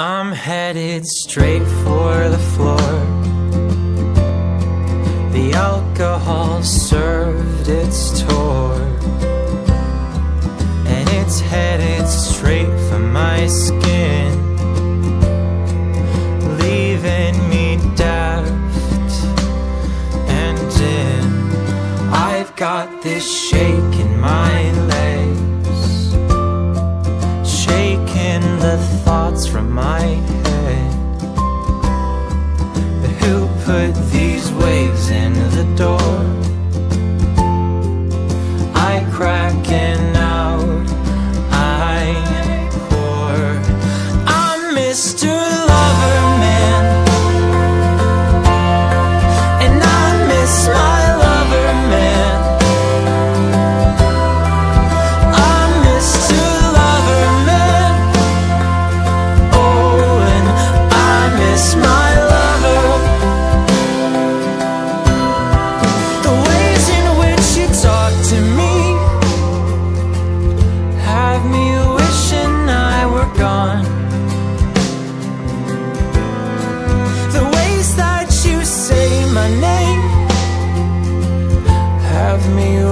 I'm headed straight for the floor. The alcohol served its tour, and it's headed straight for my skin. from my head. me